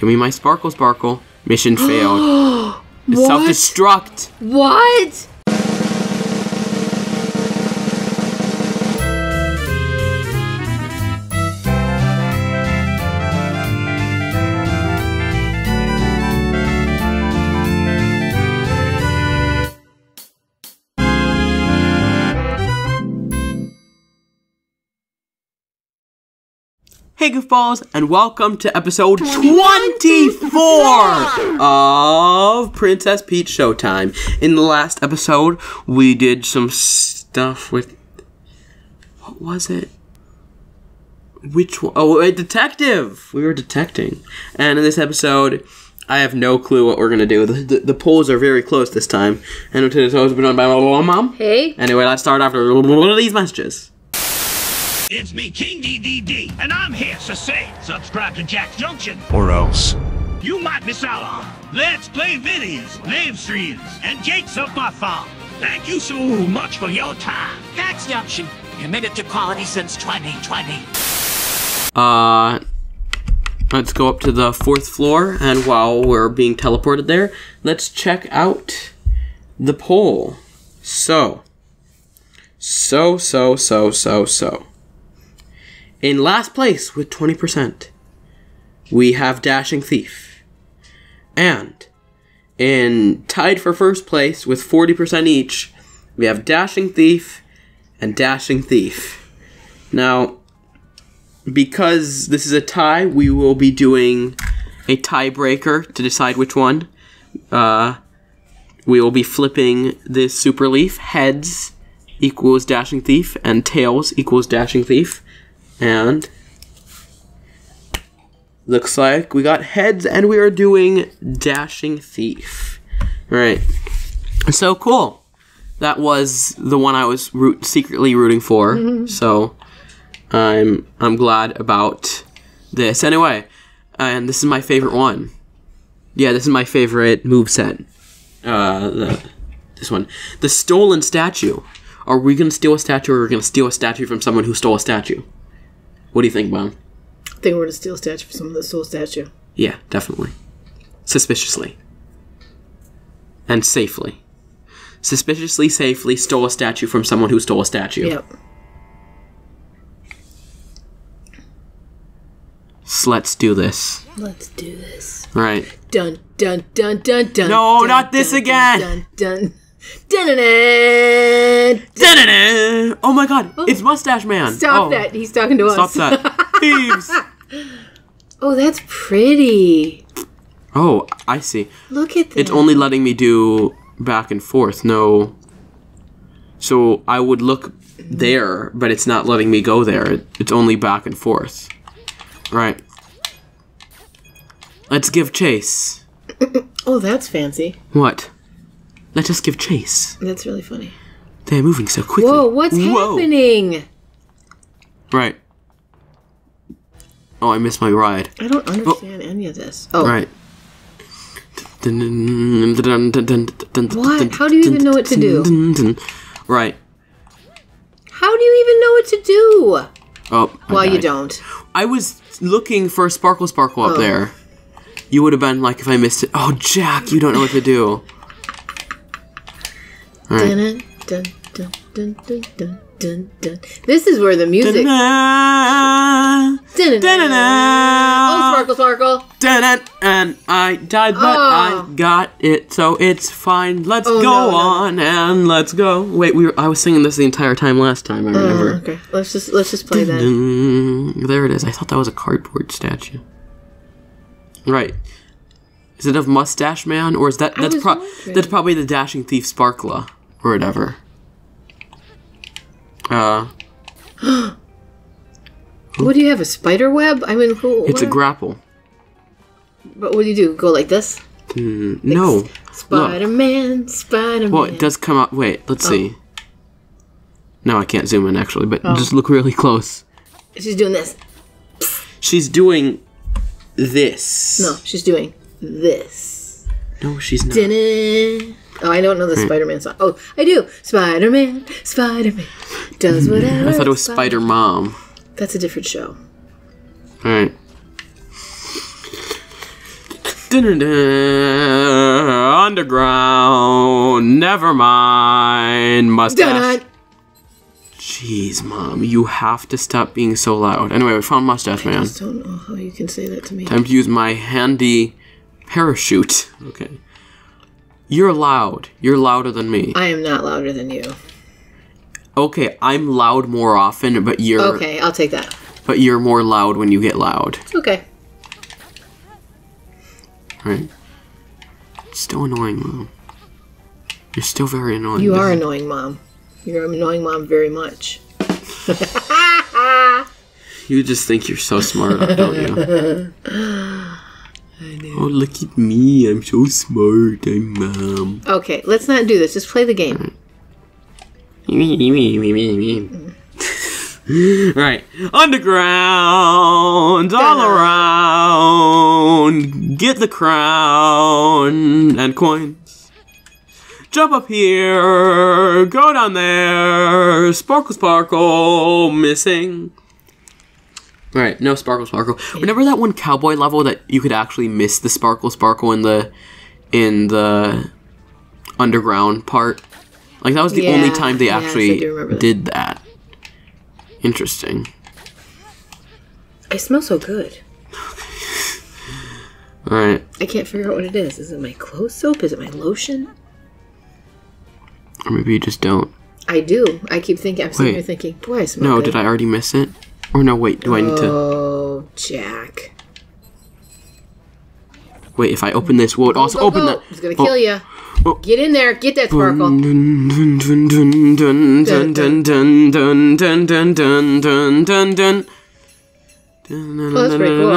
Give me my sparkle sparkle. Mission failed. Self-destruct. What? Hey goofballs, and welcome to episode 24 of Princess Peach Showtime. In the last episode, we did some stuff with. What was it? Which one? Oh, a detective! We were detecting. And in this episode, I have no clue what we're gonna do. The, the, the polls are very close this time. And it's always been done by my mom. Hey? Anyway, let's start after one of these messages. It's me, King DDD, and I'm here to say subscribe to Jack's Junction. Or else. You might miss out on Let's Play videos, live streams, and Jake's up my farm. Thank you so much for your time. Jack's Junction, committed to quality since 2020. Uh, let's go up to the fourth floor, and while we're being teleported there, let's check out the poll. So, so, so, so, so, so. In last place with 20%, we have Dashing Thief. And in tied for first place with 40% each, we have Dashing Thief and Dashing Thief. Now, because this is a tie, we will be doing a tiebreaker to decide which one. Uh, we will be flipping this super leaf. Heads equals dashing thief, and tails equals dashing thief. And looks like we got heads, and we are doing dashing thief. Right. So cool. That was the one I was root- secretly rooting for. So I'm I'm glad about this. Anyway, and this is my favorite one. Yeah, this is my favorite move set. Uh, the, this one, the stolen statue. Are we gonna steal a statue, or are we gonna steal a statue from someone who stole a statue? What do you think, Mom? I think we're gonna steal a statue from someone that stole a statue. Yeah, definitely. Suspiciously. And safely. Suspiciously, safely stole a statue from someone who stole a statue. Yep. So let's do this. Let's do this. All right. Dun dun dun dun dun. No, dun, not this dun, again. Dun dun. Dun Da-da-da! Oh my god, oh. it's Mustache Man. Stop oh, that. He's talking to us. Stop that. Thieves. Oh, that's pretty. Oh, I see. Look at that. It's only letting me do back and forth. No. So I would look there, but it's not letting me go there. It's only back and forth. Right. Let's give chase. Oh, that's fancy. What? Let us give chase. That's really funny. They're moving so quickly. Whoa, what's Whoa. happening? Right. Oh, I missed my ride. I don't understand any of this. Oh, Right. What? How do you even know what to do? Right. how do you even know what to do? Oh. I Well, you don't. I was looking for a sparkle sparkle up Oh. there. You would have been like if I missed it. Oh, Jack, you don't know what to do. Right. Dun dun dun dun dun dun dun dun. This is where the music. Da-na. Oh, sparkle, sparkle. da-na, And I died, but I Oh. got it, so it's fine. Let's Oh, go no, no. on and let's go. Wait, we were, I was singing this the entire time last time. I oh, remember. Oh, okay, let's just let's just play that. There it is. I thought that was a cardboard statue. Right. Is it of Mustache Man, or is that that's pro- wondering. that's probably the Dashing Thief Sparkla or whatever. Uh, What do you have? A spider web? I mean, who? it's a what- grapple. But what do you do? Go like this? Mm, no. Spider Man, Spider Man. Well, it does come up. Wait, let's see. No, I can't zoom in actually, but Oh. just look really close. She's doing this. She's doing this. No, she's doing this. No, she's not. Dun-dun. Oh, I don't know the Spider Man song. Oh, I do. Spider Man, Spider Man does mm-hmm. whatever. I thought it was Spider Mom. That's a different show. Alright. Dun-dun-dun. Underground. Never mind. Mustache. Dun-dun. Jeez, mom, you have to stop being so loud. Anyway, we found Mustache Man. just don't know how you can say that to me. Time to use my handy parachute. Okay. You're loud. You're louder than me. I am not louder than you. Okay, I'm loud more often, but you're Okay, I'll take that. but you're more loud when you get loud. Okay. Right? Still annoying, mom. You're still very annoying. You are annoying, mom. You're annoying, mom, very much. You just think you're so smart, don't you? Know. Oh, look at me. I'm so smart. I'm mom. Okay, let's not do this. Just play the game. right. Underground. All around. Get the crown and coins. Jump up here. Go down there. Sparkle, sparkle. Missing. Right, no sparkle sparkle. Remember that one cowboy level that you could actually miss the sparkle sparkle in the in the underground part? Like that was the only time they actually remember that. did that. Interesting. It smells so good. All right. I can't figure out what it is. Is it my clothes soap? Is it my lotion? Or maybe you just don't. I do. I keep thinking. I'm sitting here thinking, boy, I smell No, good. did I already miss it? Or no, wait, do I need to... Oh, Jack. Wait, if I open this, will it also go, open go. that? It's gonna oh. kill you. Oh. Get in there, get that sparkle. Oh, that's cool.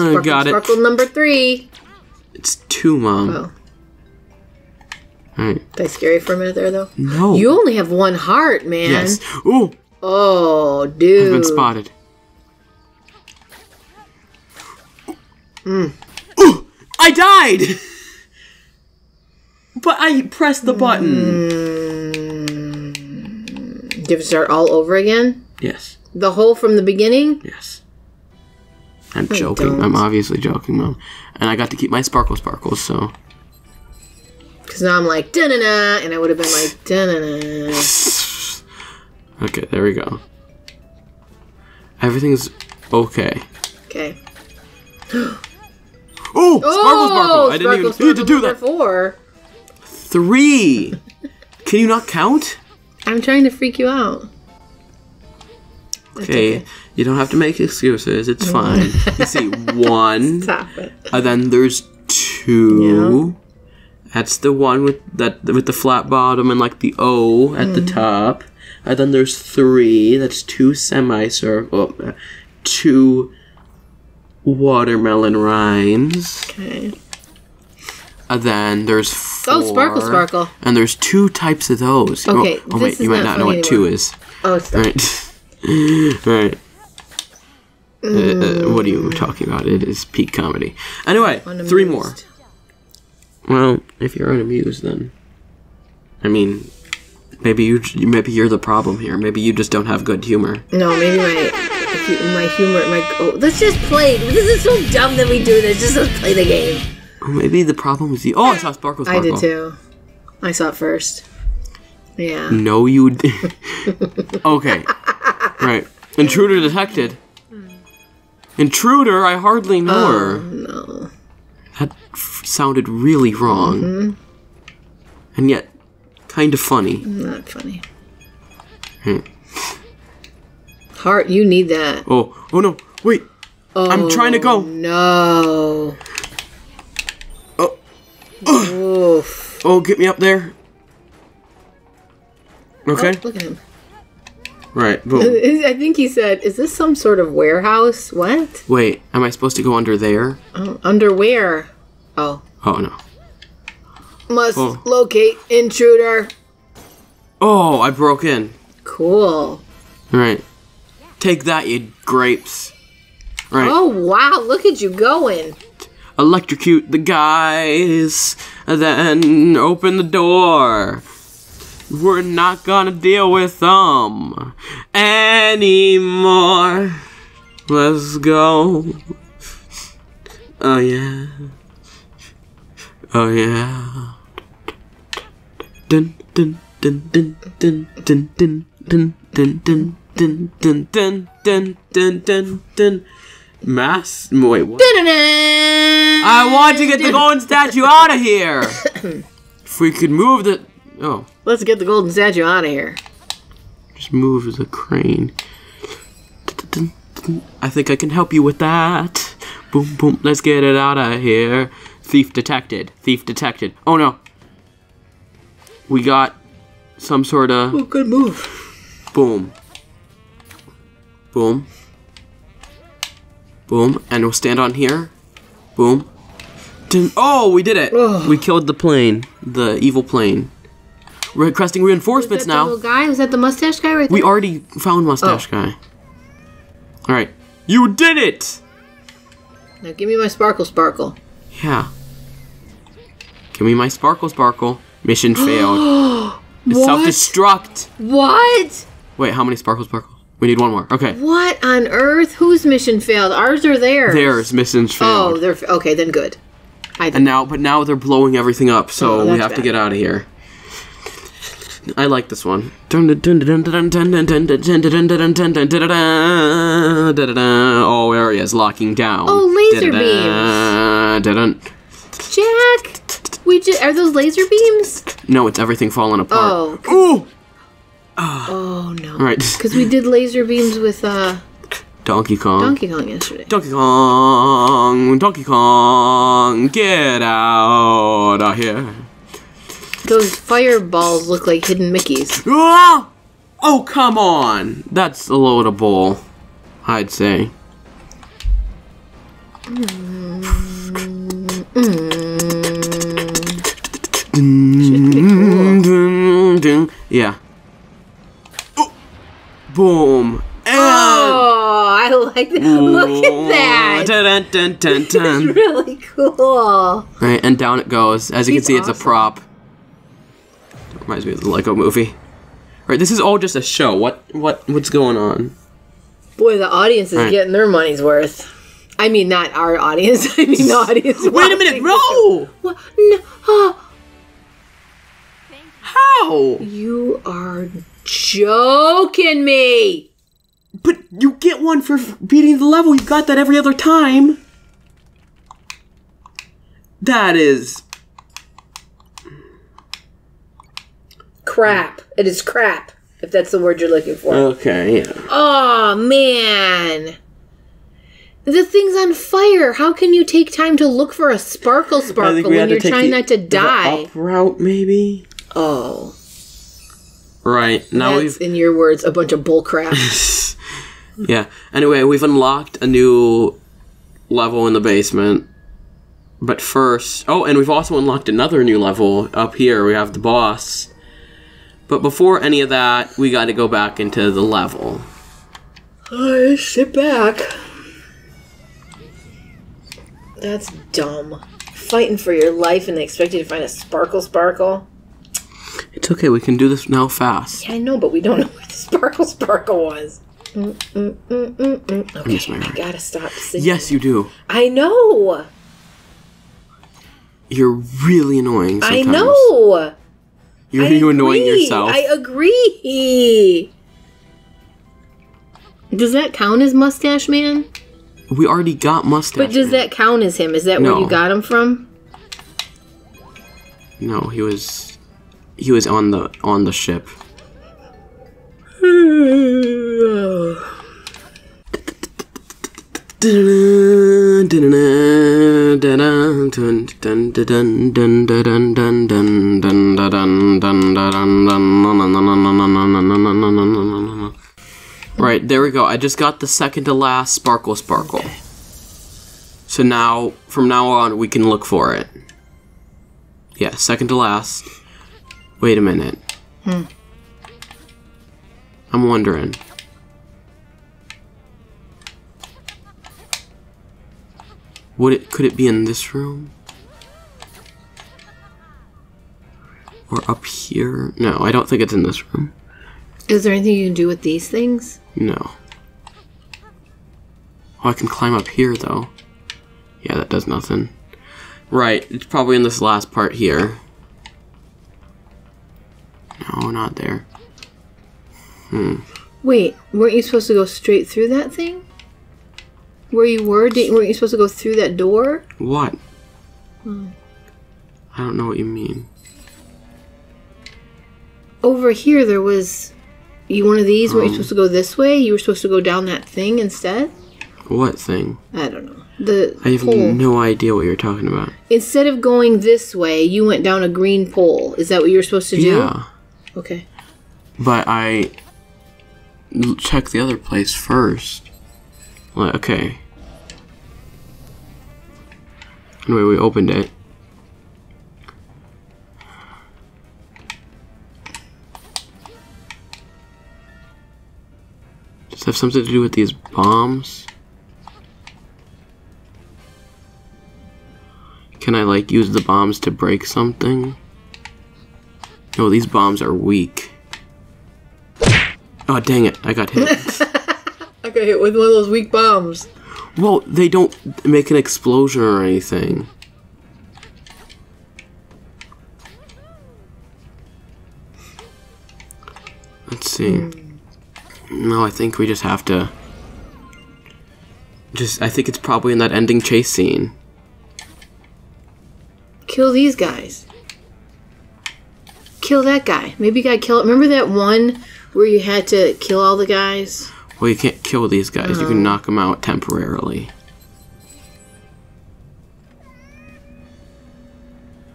Sparkle, Got it. Sparkle number three. It's two, Mom. All right. That's scary for a minute there, though. No. You only have one heart, man. Yes. Ooh. Oh, dude. I've been spotted. Hmm. Ooh, I died! But I pressed the button. Do you have to start all over again? Yes. The whole from the beginning? Yes. I'm joking. don't. I'm obviously joking, Mom. And I got to keep my sparkle sparkles, so. Because now I'm like, da na na, and I would have been like, da na na. Okay, there we go. Everything's okay. Okay. Oh, sparkle sparkle! I didn't even need to do that. Four. Three. Can you not count? I'm trying to freak you out. Okay, okay. you don't have to make excuses. It's fine. you see, one, Stop it. and then there's two. Yeah. That's the one with that with the flat bottom and like the O at Mm. the top. And then there's three. That's two semicircle, uh, two watermelon rinds. Okay. And then there's four. Oh, sparkle, sparkle. And there's two types of those. Oh, Okay, Oh, this wait, you might not not know what two is. Oh, stop. Right. right. Uh, uh, what are you talking about? It is peak comedy. Anyway, three more. Well, if you're unamused, then I mean, maybe you maybe you're the problem here. Maybe you just don't have good humor. No, maybe my my humor, my oh, let's just play. This is so dumb that we do this. Just let's play the game. Maybe the problem is you. Oh, I saw sparkle I sparkle. did too. I saw it first. Yeah. No, you. D- okay. Right. Intruder detected. Intruder, I hardly know her. Oh, No. That f- sounded really wrong. Mm-hmm. And yet, kind of funny. Not funny. Hmm. Heart, you need that. Oh, oh no, wait. oh, I'm trying to go. No. Oh. Oof. Oh, get me up there. Okay. Oh, look at him. Right. Boom. I think he said, "Is this some sort of warehouse? What? Wait, am I supposed to go under there? Oh, underwear? Oh, Oh no. Must Oh. locate intruder. Oh, I broke in. Cool. Right. Take that, you grapes. Right. Oh wow, look at you going. Electrocute the guys, and then open the door. We're not gonna deal with them anymore. Let's go. Oh yeah. Oh yeah. Dun dun dun dun dun dun dun dun dun dun dun dun dun dun dun dun dun Mass wait what? I want to get the golden statue out of here! if we could move the oh, Let's get the golden statue out of here. just move the crane. I think I can help you with that. Boom boom, let's get it out of here. Thief detected. Thief detected. Oh no. We got some sort of Oh, good move. boom. Boom. Boom. And we'll stand on here. Boom. Dun- Oh, we did it. We killed the plane. The evil plane. We're requesting reinforcements that now. the guy? Was that the mustache guy right there? We already found Mustache Oh. Guy. Alright. You did it! Now give me my sparkle sparkle. Yeah. Give me my sparkle sparkle. Mission failed. It's self-destruct. What? Wait, how many sparkle sparkle? We need one more. Okay. What on earth? Whose mission failed? Ours or theirs? There's missions Oh, failed. they're okay. Then good. I and now, but now they're blowing everything up, so Oh, we have to get out of here. I like this one. Oh, areas locking down. Oh, laser beams. Jack, we just are those laser beams? No, it's everything falling apart. Oh, Ooh! oh no. All right. Because we did laser beams with uh Donkey Kong. Donkey Kong yesterday. Donkey Kong. Donkey Kong. Get out of here. Those fireballs look like hidden Mickeys. Ah! Oh, come on. That's a loadable, I'd say. Should be cool. Dun, dun. Yeah. Oh. Boom. And Oh, I like that. Look at that. Dun, dun, dun, dun, dun. Really cool. Right, and down it goes. As you He's can see, it's a awesome. prop. Reminds me of the Lego movie. Right, this is all just a show. What, what, what's going on? Boy, the audience is Right. getting their money's worth. I mean, not our audience. I mean, the audience. Wait a minute, no! What? No. Oh, You are joking me. But you get one for beating the level. You got that every other time. That is Crap. It is crap. If that's the word you're looking for. okay. Yeah. Oh man. The thing's on fire. How can you take time to look for a sparkle sparkle when you're trying not to die? up route, maybe. Oh, Right now that's we've in your words a bunch of bullcrap. yeah. Anyway, we've unlocked a new level in the basement. But first, oh, and we've also unlocked another new level up here. We have the boss. But before any of that, we got to go back into the level. Sit back. That's dumb. Fighting for your life and they expect you to find a sparkle sparkle. It's okay. We can do this now fast. I know, but we don't know where the sparkle sparkle was. Mm, mm, mm, mm, mm. Okay, I gotta stop singing. Yes, you do. I know. You're really annoying. I know. You're I you annoying yourself. I agree. Does that count as Mustache Man? we already got mustache. But does Man. that count as him? Is that where you got him from? No, he was. He was on the on the ship. Right, there we go. I just got the second to last Sparkle Sparkle. So now, from now on, we can look for it. Yeah, second to last. Wait a minute. Hmm. I'm wondering. Would it could it be in this room? Or up here? No, I don't think it's in this room. Is there anything you can do with these things? No. Oh, I can climb up here though. Yeah, that does nothing. Right, it's probably in this last part here. Not there. Hmm. Wait, weren't you supposed to go straight through that thing? Where you were? Did, weren't you supposed to go through that door? What? Hmm. I don't know what you mean. Over here, there was. You one of these? weren't you Um. supposed to go this way? You were supposed to go down that thing instead? What thing? I don't know. The I have pole. no idea what you're talking about. Instead of going this way, you went down a green pole. Is that what you were supposed to do? Yeah, Okay. but I check the other place first. Like, okay. Anyway, we opened it. Does have something to do with these bombs? Can I like use the bombs to break something? No, these bombs are weak. Oh dang it, I got hit. I got hit with one of those weak bombs. well, they don't make an explosion or anything. Let's see. Hmm. No, I think we just have to. Just, I think it's probably in that ending chase scene. Kill these guys. Kill that guy. Maybe you gotta kill. it. Remember that one where you had to kill all the guys? Well, you can't kill these guys. You can knock them out temporarily.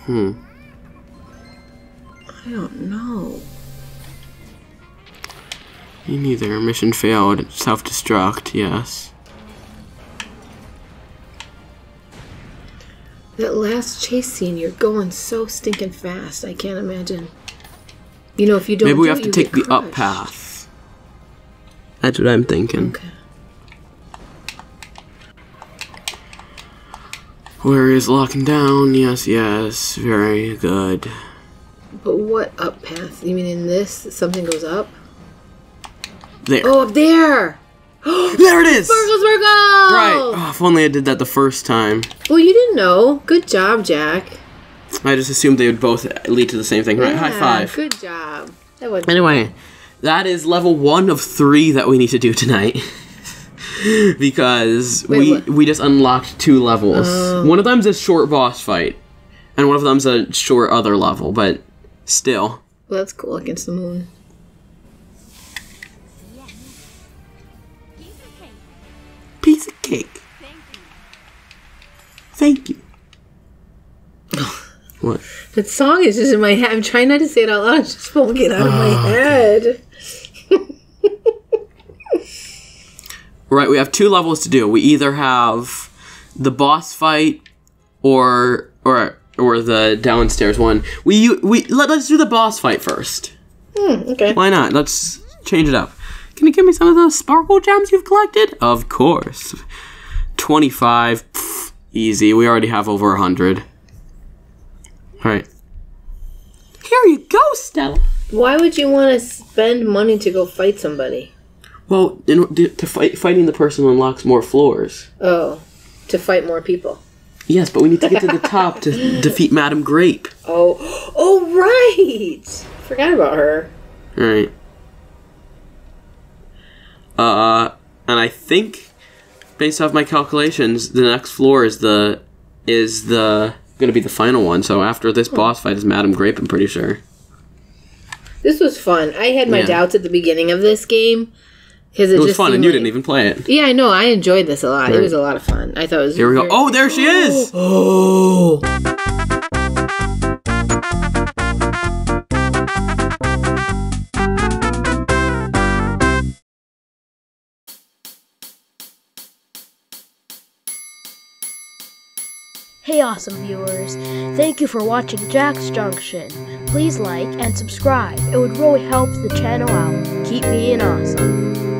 Hmm. I don't know. Me neither. Mission failed. Self-destruct. Yes. That last chase scene, you're going so stinking fast. I can't imagine. You know, if you don't, Maybe we do have to take the up path. That's what I'm thinking. Okay. Where is locking down? Yes, yes. Very good. But what up path? You mean in this? Something goes up? There. Oh, up there! There it is! Sparkle, sparkle! Right. Oh, if only I did that the first time. Well, you didn't know. Good job, Jack. I just assumed they would both lead to the same thing. Right. High five. Good job. That was Anyway, that is level one of three that we need to do tonight. because Wait, we what? we just unlocked two levels. Oh. One of them's a short boss fight, and one of them's a short other level. But still, well, that's cool against the moon. Cake. Thank you. what? That song is just in my head. I'm trying not to say it out loud. It just won't get out of my Oh, head. Right, we have two levels to do. We either have the boss fight or or or the downstairs one. We we let, let's do the boss fight first. Hmm, okay. Why not? Let's change it up. Can you give me some of those sparkle gems you've collected? Of course. 25. Pff, easy. We already have over 100. Alright. Here you go, Stella. Why would you want to spend money to go fight somebody? Well, in, to fight, fighting the person unlocks more floors. Oh, to fight more people. Yes, but we need to get to the top to defeat Madame Grape. Oh, oh right. Forgot about her. Alright. Uh, and I think, based off my calculations, the next floor is the is the gonna be the final one. So after this hmm. boss fight is Madame Grape, I'm pretty sure. This was fun. I had my Yeah. doubts at the beginning of this game because it, It was just fun, seemed and you like- didn't even play it. Yeah, I know. I enjoyed this a lot. It was a lot of fun. I thought it was. Here we go. Oh, there she is. Oh. Hey, awesome viewers! Thank you for watching Jack's Junction. Please like and subscribe. It would really help the channel out. Keep being awesome.